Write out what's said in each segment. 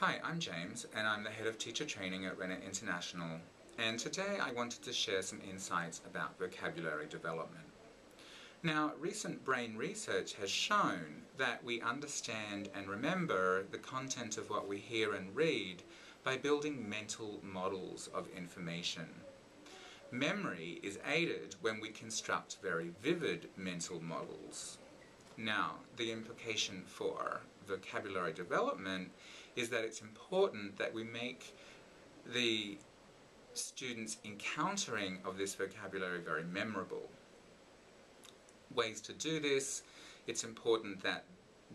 Hi, I'm James and I'm the head of teacher training at Rennert International and today I wanted to share some insights about vocabulary development. Now, recent brain research has shown that we understand and remember the content of what we hear and read by building mental models of information. Memory is aided when we construct very vivid mental models. Now, the implication for vocabulary development is that it's important that we make the students' encountering of this vocabulary very memorable. Ways to do this, it's important that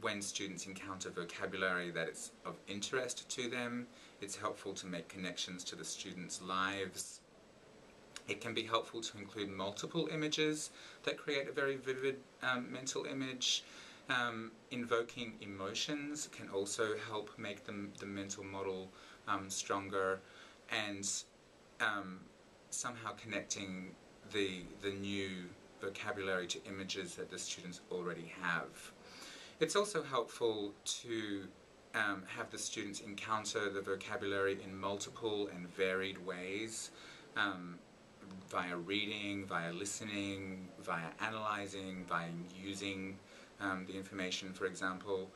when students encounter vocabulary that it's of interest to them, it's helpful to make connections to the students' lives. It can be helpful to include multiple images that create a very vivid um, mental image. Um, invoking emotions can also help make the, the mental model um, stronger and um, somehow connecting the, the new vocabulary to images that the students already have. It's also helpful to um, have the students encounter the vocabulary in multiple and varied ways um, via reading, via listening, via analyzing, via using um, the information, for example.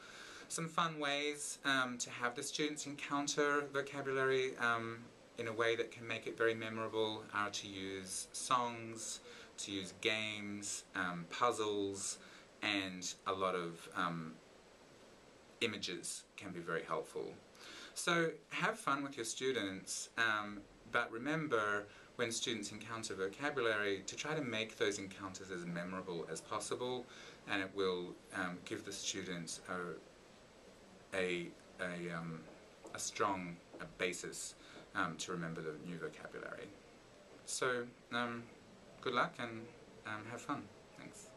Some fun ways um, to have the students encounter vocabulary um, in a way that can make it very memorable are to use songs, to use games, um, puzzles, and a lot of um, images can be very helpful. So have fun with your students, but remember when students encounter vocabulary to try to make those encounters as memorable as possible and it will um, give the students a, a, a, um, a strong a basis um, to remember the new vocabulary. So, um, good luck and um, have fun. Thanks.